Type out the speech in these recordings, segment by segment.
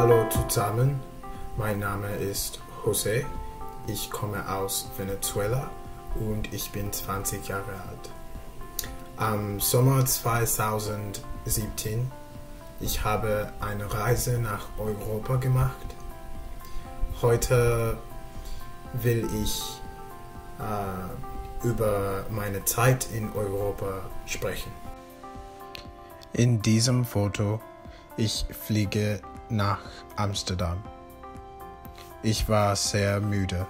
zusammen, mein Name ist José, ich komme aus Venezuela und ich bin 20 Jahre alt. Am Sommer 2017 ich habe eine Reise nach Europa gemacht. Heute will ich äh, über meine Zeit in Europa sprechen. In diesem Foto ich fliege nach Amsterdam. Ich war sehr müde.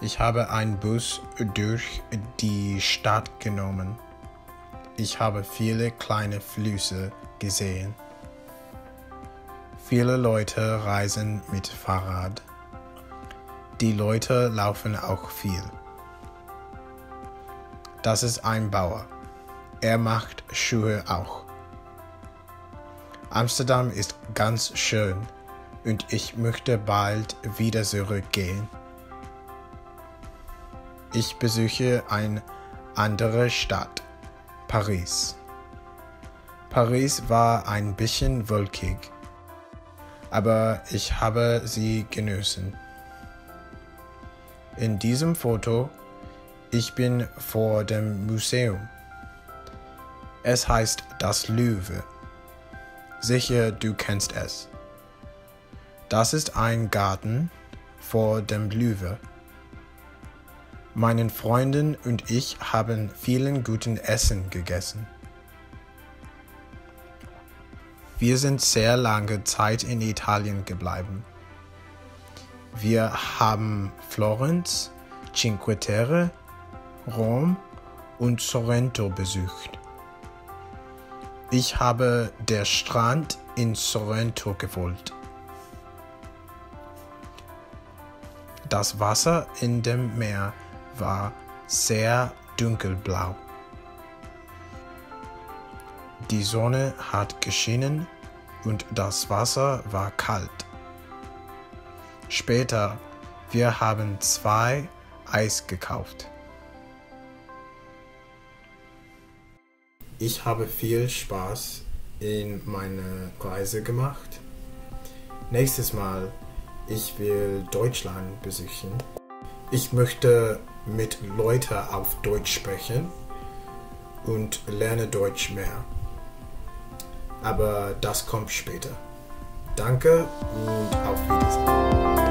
Ich habe einen Bus durch die Stadt genommen. Ich habe viele kleine Flüsse gesehen. Viele Leute reisen mit Fahrrad. Die Leute laufen auch viel. Das ist ein Bauer. Er macht Schuhe auch. Amsterdam ist ganz schön und ich möchte bald wieder zurückgehen. Ich besuche eine andere Stadt, Paris. Paris war ein bisschen wolkig, aber ich habe sie genossen. In diesem Foto, ich bin vor dem Museum. Es heißt das Louvre. Sicher, du kennst es. Das ist ein Garten vor dem Louvre. Meinen Freunden und ich haben vielen guten Essen gegessen. Wir sind sehr lange Zeit in Italien geblieben. Wir haben Florenz, Cinque Terre, Rom und Sorrento besucht. Ich habe der Strand in Sorrento gewollt. Das Wasser in dem Meer war sehr dunkelblau. Die Sonne hat geschienen und das Wasser war kalt. Später, wir haben zwei Eis gekauft. Ich habe viel Spaß in meiner Reise gemacht. Nächstes Mal, ich will Deutschland besuchen. Ich möchte mit Leuten auf Deutsch sprechen und lerne Deutsch mehr. Aber das kommt später. Danke und auf Wiedersehen.